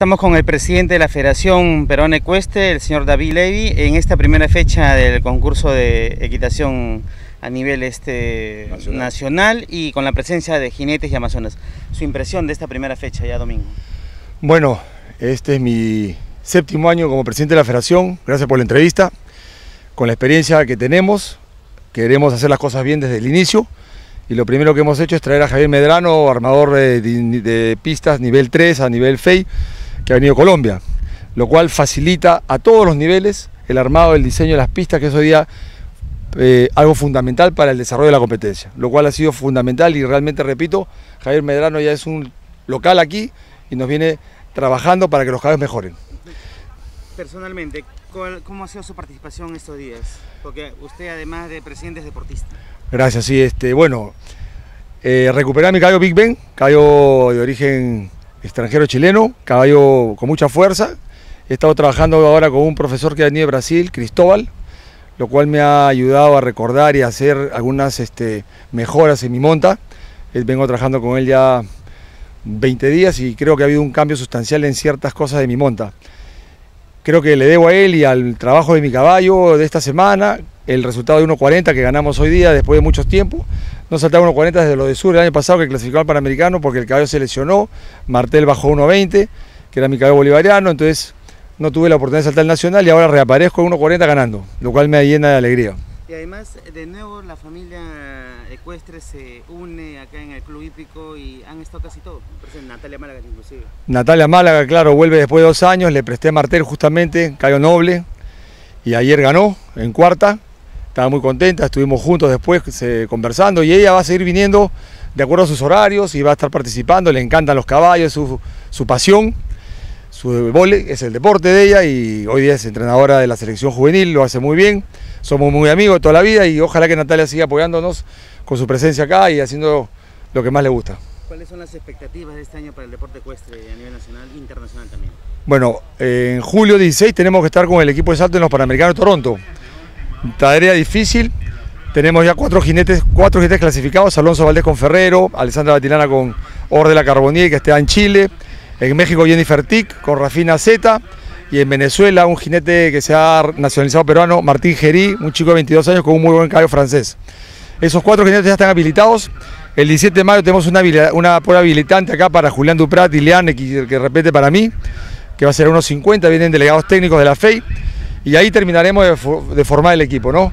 Estamos con el presidente de la Federación Peruana Ecuestre, el señor David Levy, en esta primera fecha del concurso de equitación a nivel este nacional. nacional. y con la presencia de jinetes y amazonas. Su impresión de esta primera fecha ya domingo. Bueno, este es mi séptimo año como presidente de la Federación. Gracias por la entrevista. Con la experiencia que tenemos, queremos hacer las cosas bien desde el inicio. Y lo primero que hemos hecho es traer a Javier Medrano, armador de, de, de pistas nivel 3 a nivel FEI que ha venido Colombia, lo cual facilita a todos los niveles el armado, el diseño de las pistas, que es hoy día eh, algo fundamental para el desarrollo de la competencia, lo cual ha sido fundamental y realmente, repito, Javier Medrano ya es un local aquí y nos viene trabajando para que los caballos mejoren. Personalmente, ¿cómo ha sido su participación estos días? Porque usted además de presidente es deportista. Gracias, sí, este, bueno, eh, recuperar mi caballo Big Ben, caballo de origen extranjero chileno, caballo con mucha fuerza. He estado trabajando ahora con un profesor que ha de Brasil, Cristóbal, lo cual me ha ayudado a recordar y hacer algunas este, mejoras en mi monta. Eh, vengo trabajando con él ya 20 días y creo que ha habido un cambio sustancial en ciertas cosas de mi monta. Creo que le debo a él y al trabajo de mi caballo de esta semana el resultado de 1.40 que ganamos hoy día después de muchos tiempos. No saltaba 1.40 desde lo de Sur el año pasado que clasificó al Panamericano porque el caballo se lesionó, Martel bajó 1.20, que era mi caballo bolivariano, entonces no tuve la oportunidad de saltar Nacional y ahora reaparezco en 1.40 ganando, lo cual me llena de alegría. Y además, de nuevo, la familia ecuestre se une acá en el Club Hípico y han estado casi todos. Natalia Málaga inclusive. Natalia Málaga, claro, vuelve después de dos años, le presté a Martel justamente, Cayo Noble, y ayer ganó en cuarta, estaba muy contenta, estuvimos juntos después conversando y ella va a seguir viniendo de acuerdo a sus horarios y va a estar participando, le encantan los caballos, su, su pasión, su vole es el deporte de ella y hoy día es entrenadora de la selección juvenil, lo hace muy bien, somos muy amigos de toda la vida y ojalá que Natalia siga apoyándonos con su presencia acá y haciendo lo que más le gusta. ¿Cuáles son las expectativas de este año para el deporte ecuestre a nivel nacional e internacional también? Bueno, en julio 16 tenemos que estar con el equipo de salto en los Panamericanos de Toronto. Tarea difícil. Tenemos ya cuatro jinetes, cuatro jinetes clasificados, Alonso Valdés con Ferrero, Alessandra Batilana con Ordela Carbonier, que está en Chile, en México Jennifer Tick con Rafina Z, y en Venezuela un jinete que se ha nacionalizado peruano, Martín Gerí, un chico de 22 años con un muy buen caballo francés. Esos cuatro jinetes ya están habilitados. El 17 de mayo tenemos una, una prueba habilitante acá para Julián Duprat y Leane, que, que repete para mí, que va a ser unos 50, vienen delegados técnicos de la FEI y ahí terminaremos de, formar el equipo, ¿no?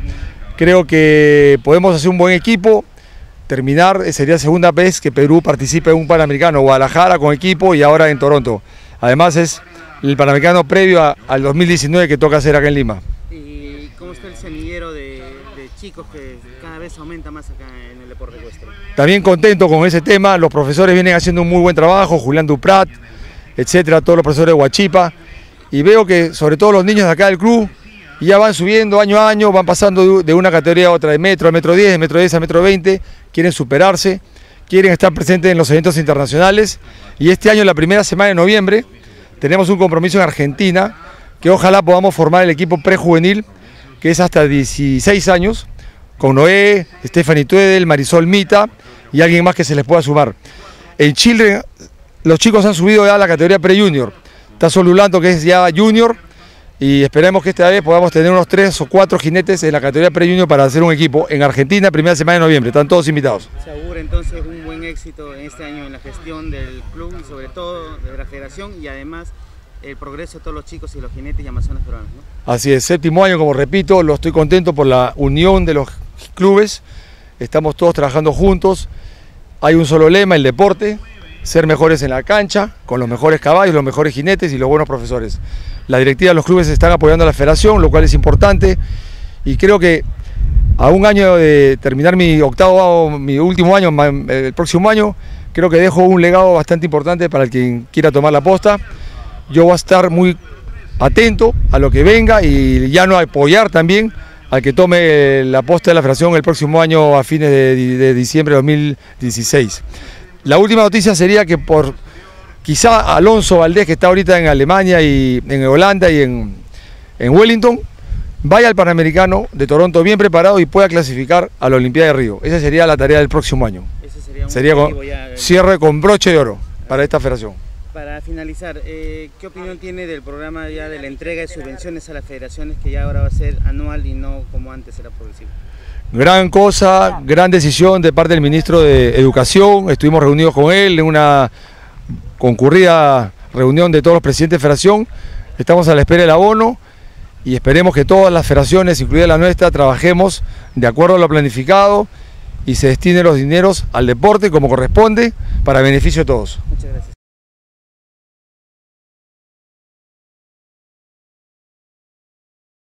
Creo que podemos hacer un buen equipo, terminar, eh, sería la segunda vez que Perú participe en un Panamericano, Guadalajara con equipo y ahora en Toronto. Además es el Panamericano previo al 2019 que toca hacer acá en Lima. ¿Y cómo está el semillero de, chicos que cada vez aumenta más acá en el deporte vuestro? También contento con ese tema, los profesores vienen haciendo un muy buen trabajo, Julián Duprat, etcétera, todos los profesores de Huachipa y veo que sobre todo los niños de acá del club ya van subiendo año a año, van pasando de una categoría a otra, de metro a metro 10, de metro 10 a metro 20, quieren superarse, quieren estar presentes en los eventos internacionales y este año, la primera semana de noviembre, tenemos un compromiso en Argentina que ojalá podamos formar el equipo prejuvenil, que es hasta 16 años, con Noé, Stephanie Tuedel, Marisol Mita y alguien más que se les pueda sumar. En Chile los chicos han subido ya a la categoría pre-junior, Está Solulando que es ya junior y esperemos que esta vez podamos tener unos tres o cuatro jinetes en la categoría pre-junior para hacer un equipo en Argentina, primera semana de noviembre. Están todos invitados. Se augura entonces un buen éxito en este año en la gestión del club y sobre todo de la federación y además el progreso de todos los chicos y los jinetes y amazonas peruanos. Así es, séptimo año, como repito, lo estoy contento por la unión de los clubes. Estamos todos trabajando juntos. Hay un solo lema, el deporte, ser mejores en la cancha, con los mejores caballos, los mejores jinetes y los buenos profesores. La directiva de los clubes están apoyando a la federación, lo cual es importante, y creo que a un año de terminar mi octavo, mi último año, el próximo año, creo que dejo un legado bastante importante para el quien quiera tomar la posta. Yo voy a estar muy atento a lo que venga y ya no apoyar también al que tome la posta de la federación el próximo año a fines de, de diciembre de 2016. La última noticia sería que por quizá Alonso Valdés, que está ahorita en Alemania y en Holanda y en, Wellington, vaya al Panamericano de Toronto bien preparado y pueda clasificar a la Olimpiada de Río. Esa sería la tarea del próximo año. Ese sería, un sería con, cierre con broche de oro para esta federación. Para finalizar, eh, ¿qué opinión tiene del programa ya de la entrega de subvenciones a las federaciones que ya ahora va a ser anual y no como antes era progresivo? Gran cosa, gran decisión de parte del ministro de Educación. Estuvimos reunidos con él en una concurrida reunión de todos los presidentes de federación. Estamos a la espera del abono y esperemos que todas las federaciones, incluida la nuestra, trabajemos de acuerdo a lo planificado y se destinen los dineros al deporte como corresponde para beneficio de todos. Muchas gracias.